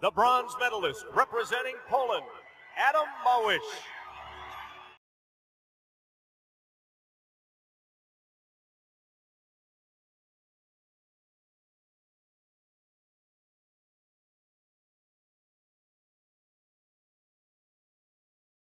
The bronze medalist representing Poland, Adam Małysz.